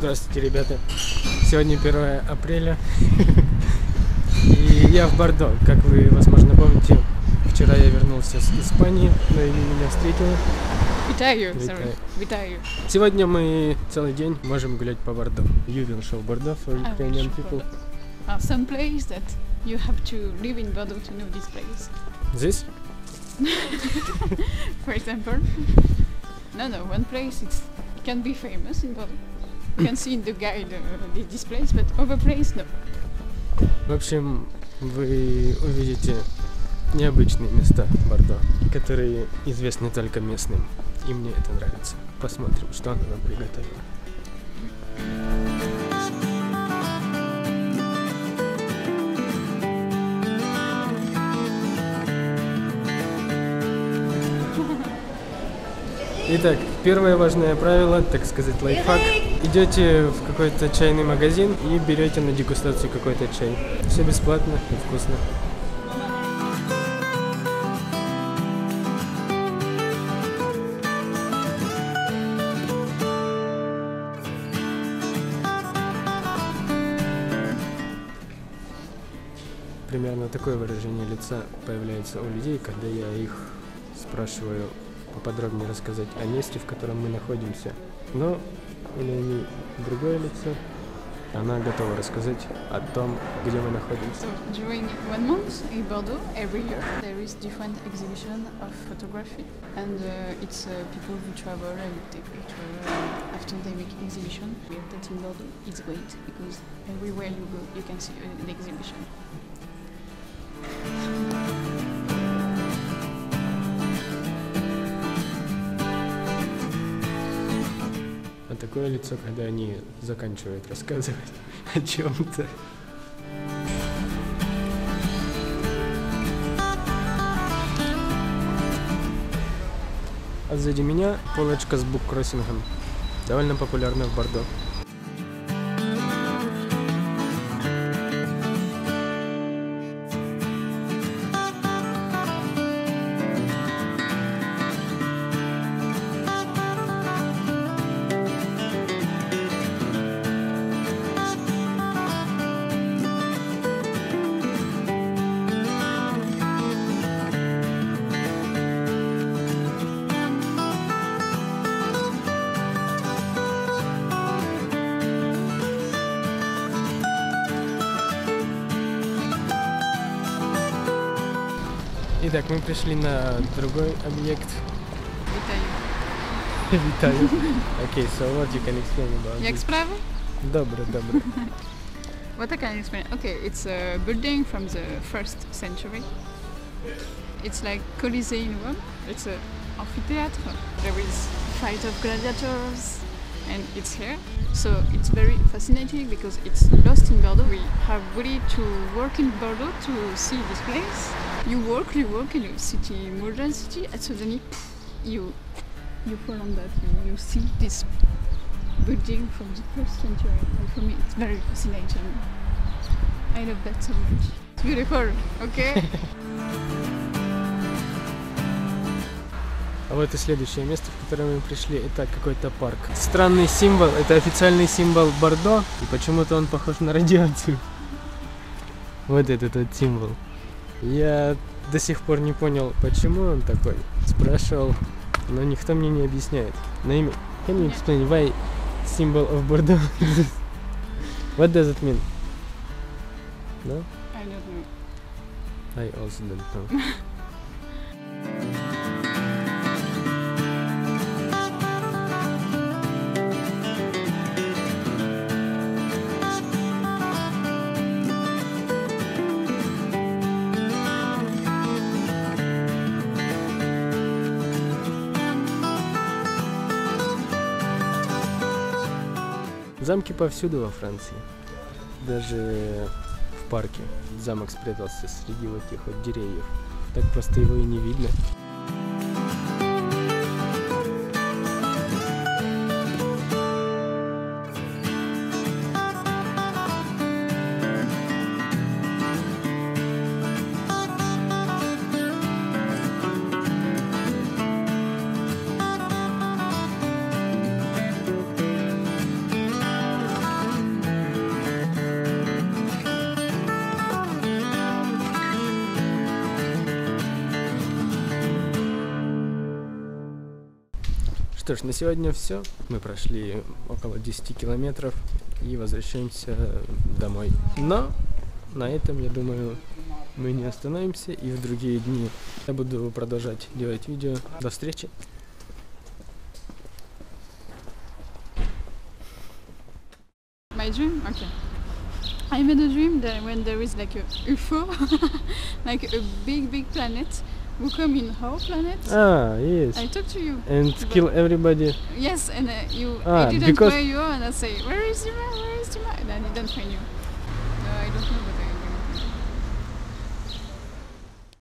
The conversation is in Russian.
Здравствуйте, ребята. Сегодня 1 апреля. И я в Бордо. Как вы, возможно, помните, вчера я вернулся с Испании, но и меня встретила. Витаю. Витаю. Витаю. Сегодня мы целый день можем гулять по Бордо. You will show Bordeaux for Ukrainian people. Uh, some place that you have to live in Bordeaux to know this place. This? For example. No, no, one place it's, it can be famous in Bordeaux. Can see in the guide uh, this place, but other place, no. В общем, вы увидите необычные места Бордо, которые известны только местным. И мне это нравится. Посмотрим, что она нам приготовила. Итак, первое важное правило, так сказать, лайфхак. Идете в какой-то чайный магазин и берете на дегустацию какой-то чай. Все бесплатно и вкусно. Примерно такое выражение лица появляется у людей, когда я их спрашиваю поподробнее рассказать о месте, в котором мы находимся. Но Лени другое лицо. Она готова рассказать о том, где мы находимся. So during one month in Bordeaux, every year there is different exhibition of photography, and uh, it's uh, people who travel and take picture uh, after they make exhibition. We have that in Bordeaux. It's great because everywhere you go, you can see uh, the exhibition. Такое лицо, когда они заканчивают рассказывать о чем-то. А сзади меня полочка с буккроссингом. Довольно популярна в Бордо. Okay, so what you can explain about Jak sprawy? Dobre, dobre. what I can explain? Okay, it's a building from the first century. It's like Colosseum. It's an amphitheater. There is fight of gladiators and it's here. So it's very fascinating because it's lost in Bordeaux. We have really to work in Bordeaux to see this place. You walk, you walk in a city, modern city, and suddenly you you fall on that. You, you see this building from the first century. And for me, it's very fascinating. I love that so much. It's beautiful, okay? А вот и следующее место, в которое мы пришли, это какой-то парк. Странный символ, это официальный символ Бордо, и почему-то он похож на радиацию. Вот этот вот символ. Я до сих пор не понял, почему он такой. Спрашивал, но никто мне не объясняет. На имя... Can you explain why symbol of Bordeaux? What does it mean? No? I don't know. I also don't know. Замки повсюду во Франции. Даже в парке замок спрятался среди вот этих вот деревьев. Так просто его и не видно. Что ж, на сегодня все. Мы прошли около 10 километров и возвращаемся домой. Но на этом, я думаю, мы не остановимся и в другие дни я буду продолжать делать видео. До встречи! My dream? Okay. I made a dream that when there is like a UFO, like a big, big planet, who come in our planet. Ah, yes. I talk to you. And kill everybody. Yes, and uh, you. Ah, I didn't know where you are, and I say, where is Dima? Where is Dima? And I didn't find you. No, I don't know.